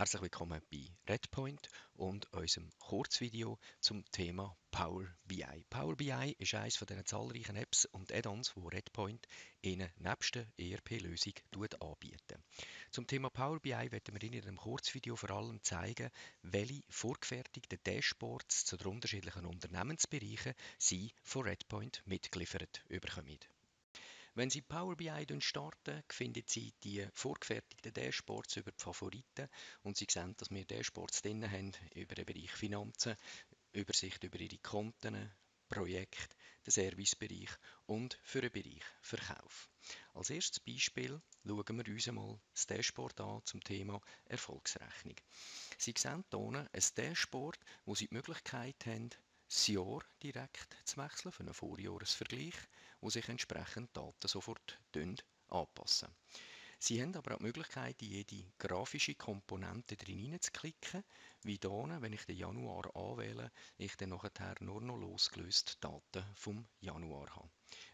Herzlich willkommen bei Redpoint und unserem Kurzvideo zum Thema Power BI. Power BI ist eines von den zahlreichen Apps und Add-ons, die Redpoint Ihnen nebst der ERP-Lösung anbietet. Zum Thema Power BI werden wir Ihnen in einem Kurzvideo vor allem zeigen, welche vorgefertigten Dashboards zu den unterschiedlichen Unternehmensbereichen Sie von Redpoint mitgeliefert bekommen. Wenn Sie Power BI starten, finden Sie die vorgefertigten Dashboards über die Favoriten und Sie sehen, dass wir Dashboards drin haben über den Bereich Finanzen, Übersicht über Ihre Konten, Projekt, den Servicebereich und für den Bereich Verkauf. Als erstes Beispiel schauen wir uns einmal das Dashboard an zum Thema Erfolgsrechnung. Sie sehen hier ein Dashboard, wo Sie die Möglichkeit haben, das Jahr direkt zu wechseln für einen Vorjahresvergleich, wo sich entsprechend Daten sofort anpassen. Sie haben aber auch die Möglichkeit, in jede grafische Komponente drin zu klicken, wie hier, wenn ich den Januar anwähle, ich dann nachher nur noch losgelöst Daten vom Januar habe.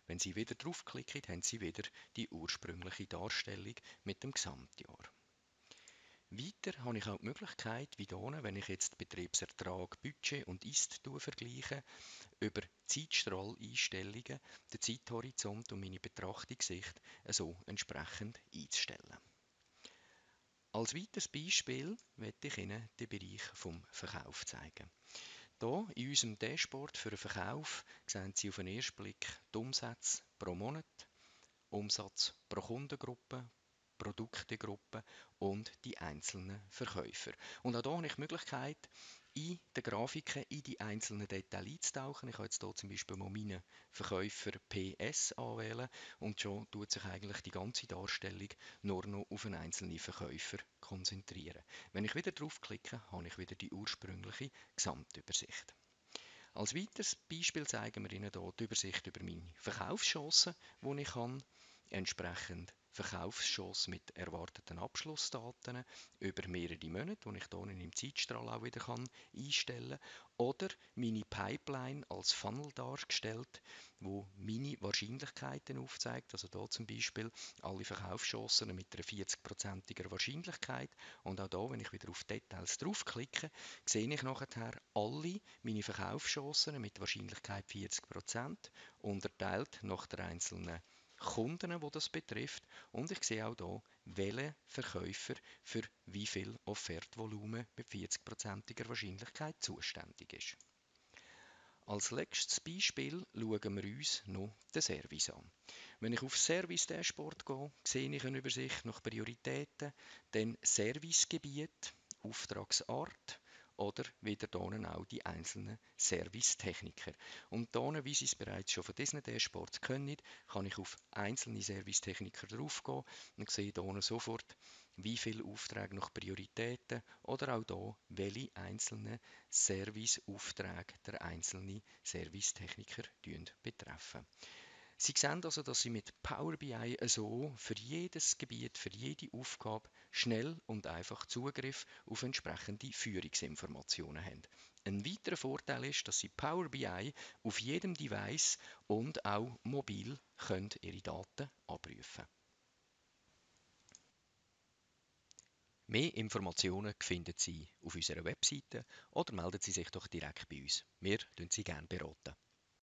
Wenn Sie wieder draufklicken, haben Sie wieder die ursprüngliche Darstellung mit dem Gesamtjahr. Weiter habe ich auch die Möglichkeit, wie hier, wenn ich jetzt Betriebsertrag, Budget und Ist vergleiche, über Zeitstrahleinstellungen den Zeithorizont und meine Betrachtungssicht so entsprechend einzustellen. Als weiteres Beispiel möchte ich Ihnen den Bereich vom Verkauf zeigen. Hier in unserem Dashboard für den Verkauf sehen Sie auf den ersten Blick die Umsätze pro Monat, Umsatz pro Kundengruppe, Produktegruppen und die einzelnen Verkäufer. Und auch hier habe ich die Möglichkeit, in den Grafiken in die einzelnen Details einzutauchen. Ich kann jetzt hier zum Beispiel mal meinen Verkäufer PS anwählen und schon tut sich eigentlich die ganze Darstellung nur noch auf einen einzelnen Verkäufer konzentrieren. Wenn ich wieder draufklicke, habe ich wieder die ursprüngliche Gesamtübersicht. Als weiteres Beispiel zeigen wir Ihnen hier die Übersicht über meine Verkaufschancen, die ich habe, entsprechend Verkaufschance mit erwarteten Abschlussdaten über mehrere Monate, die ich hier im Zeitstrahl auch wieder kann einstellen kann. Oder meine Pipeline als Funnel dargestellt, wo meine Wahrscheinlichkeiten aufzeigt. Also hier zum Beispiel alle Verkaufschancen mit einer 40-prozentiger Wahrscheinlichkeit. Und auch hier, wenn ich wieder auf Details draufklicke, sehe ich nachher alle meine Verkaufschancen mit Wahrscheinlichkeit 40% unterteilt nach der einzelnen Kunden, wo das betrifft. Und ich sehe auch hier, welcher Verkäufer für wie viel Offertvolumen mit 40%iger Wahrscheinlichkeit zuständig ist. Als letztes Beispiel schauen wir uns noch den Service an. Wenn ich auf Service Dashboard gehe, sehe ich eine Übersicht nach Prioritäten, dann Servicegebiet, Auftragsart, oder wieder hier auch die einzelnen Servicetechniker. Und hier, wie Sie es bereits schon von diesen Dashboards können, kann ich auf einzelne Servicetechniker draufgehen und sehe hier sofort, wie viele Aufträge nach Prioritäten oder auch hier, welche einzelnen Serviceaufträge der einzelne Servicetechniker betreffen. Sie sehen also, dass Sie mit Power BI so für jedes Gebiet, für jede Aufgabe schnell und einfach Zugriff auf entsprechende Führungsinformationen haben. Ein weiterer Vorteil ist, dass Sie Power BI auf jedem Device und auch mobil können Ihre Daten abrufen. Mehr Informationen finden Sie auf unserer Webseite oder melden Sie sich doch direkt bei uns. Wir beraten Sie gerne beraten.